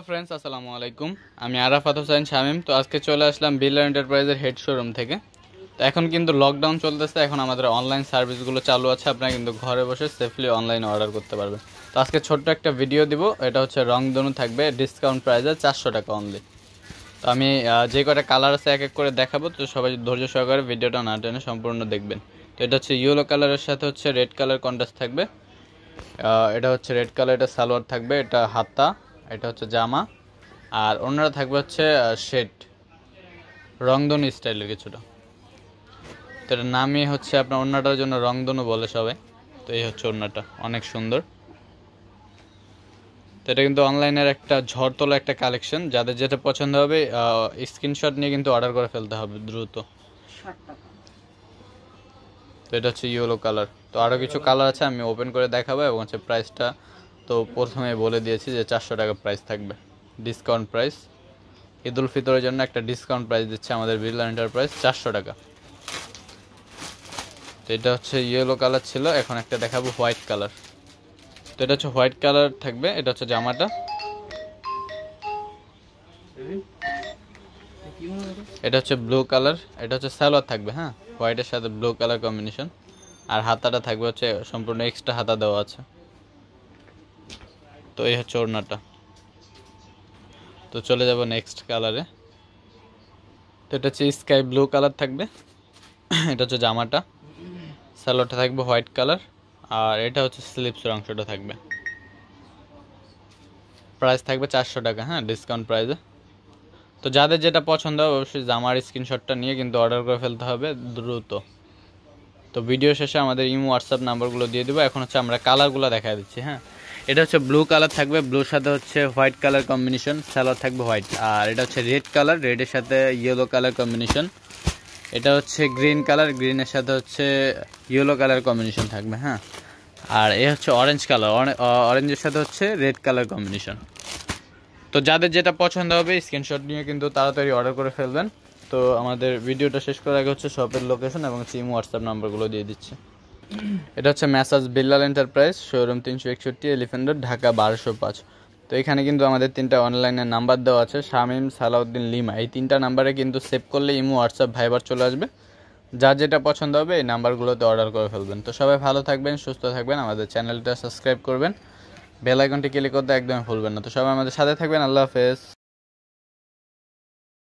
Friends আসসালামু আলাইকুম। আমি আরাফাত হোসেন শামিম। তো আজকে চলে আসলাম বিল্লার এন্টারপ্রাইজের হেড শোরুম থেকে। তো এখন কিন্তু লকডাউন চলতেছে। এখন আমাদের অনলাইন সার্ভিসগুলো চালু আছে। আপনারা কিন্তু ঘরে বসে সেফলি অনলাইনে অর্ডার করতে পারবেন। তো আজকে ছোট্ট একটা ভিডিও দিব। এটা হচ্ছে রংধনু থাকবে। ডিসকাউন্ট প্রাইসে চারশো টাকা অনলি তো আমি যে কটা কালার আছে এক এক করে দেখাবো। তো সবাই ধৈর্য সহকারে ভিডিওটা না টেনে সম্পূর্ণ দেখবেন। তো এটা হচ্ছে ইয়েলো কালারের সাথে হচ্ছে রেড কালার কন্ট্রাস্ট থাকবে। এটা হচ্ছে রেড কালার এটা সালোয়ার থাকবে। এটা হাতা। এটা হচ্ছে জামা। আর অন্যরা থাকবে হচ্ছে শেড। রংধনু স্টাইলের কিছুটা। তো এটার নামই হচ্ছে আপনার অন্যটার জন্য রংধনু বলে সবাই। তো এই হচ্ছে অন্যটা অনেক সুন্দর। তো এটা কিন্তু অনলাইনের একটা ঝড় তোলা একটা কালেকশন। যাদের যেটা পছন্দ হবে স্ক্রিনশট নিয়ে কিন্তু অর্ডার করে ফেলতে হবে দ্রুত। তো এটা হচ্ছে ইয়েলো কালার। তো আরও কিছু কালার আছে আমি ওপেন করে দেখাবো এবং হচ্ছে প্রাইসটা তো প্রথমে বলে দিয়েছি যে চারশো টাকা প্রাইস থাকবে। ডিসকাউন্ট প্রাইস ঈদ উল ফিতরের জন্য একটা ডিসকাউন্ট প্রাইস দিচ্ছে আমাদের বিড়লা এন্টারপ্রাইজ চারশো টাকা। তো এটা হচ্ছে ইয়েলো কালার ছিল, এখন একটা দেখাবো হোয়াইট কালার তো এটা হচ্ছে হোয়াইট কালার থাকবে, এটা হচ্ছে জামাটা। এটা হচ্ছে ব্লু কালার এটা হচ্ছে সালোয়ার থাকবে হ্যাঁ? হোয়াইটের সাথে ব্লু কালার কম্বিনেশন আর হাতাটা থাকবে হচ্ছে সম্পূর্ণ এক্সট্রা হাতা দেওয়া আছে। তো এই হচ্ছে ওড়নাটা। তো চলে যাব নেক্সট কালারে তো এটা হচ্ছে স্কাই ব্লু কালার থাকবে। এটা হচ্ছে জামাটা। সালোয়ারটা থাকবে হোয়াইট কালার আর এটা হচ্ছে স্লিপসের অংশটা থাকবে। প্রাইস থাকবে চারশো টাকা হ্যাঁ ডিসকাউন্ট প্রাইসে তো যাদের যেটা পছন্দ হবে, অবশ্যই জামার স্ক্রিনশটটা নিয়ে কিন্তু অর্ডার করে ফেলতে হবে দ্রুত। তো ভিডিও শেষে আমাদের ইমো হোয়াটসঅ্যাপ নাম্বারগুলো দিয়ে দেবো। এখন হচ্ছে আমরা কালারগুলো দেখা দিচ্ছি হ্যাঁ। এটা হচ্ছে ব্লু কালার থাকবে ব্লুর সাথে হচ্ছে হোয়াইট কালার কম্বিনেশন স্যালোয়ার থাকবে হোয়াইট আর এটা হচ্ছে রেড কালার রেডের সাথে ইয়েলো কালার কম্বিনেশন এটা হচ্ছে গ্রিন কালার গ্রিনের সাথে হচ্ছে ইয়েলো কালার কম্বিনেশন থাকবে হ্যাঁ? আর এ হচ্ছে অরেঞ্জ কালার অরেঞ্জের সাথে হচ্ছে রেড কালার কম্বিনেশন তো যাদের যেটা পছন্দ হবে স্ক্রিনশট নিয়ে কিন্তু তাড়াতাড়ি অর্ডার করে ফেলবেন। তো আমাদের ভিডিওটা শেষ করার আগে হচ্ছে শপের লোকেশন এবং সিম হোয়াটসঅ্যাপ নাম্বারগুলো দিয়ে দিচ্ছি। এটা হচ্ছে ম্যাসাজ বিল্লাল এন্টারপ্রাইজ, শোরুম তিনশো একষট্টি এলিফেন্ট রোড ঢাকা বারোশো পাঁচ। তো এখানে কিন্তু আমাদের তিনটা অনলাইনে নাম্বার দেওয়া আছে, শামিম, সালাউদ্দিন, লিমা। এই তিনটা নাম্বারে কিন্তু সেভ করলে ইমো হোয়াটসঅ্যাপ ভাইবার চলে আসবে। যার যেটা পছন্দ হবে এই নাম্বারগুলোতে অর্ডার করে ফেলবেন। তো সবাই ভালো থাকবেন, সুস্থ থাকবেন, আমাদের চ্যানেলটা সাবস্ক্রাইব করবেন। বেল আইকনটি ক্লিক করতে একদমই ভুলবেন না। তো সবাই আমাদের সাথে থাকবেন, আল্লাহ হাফেজ।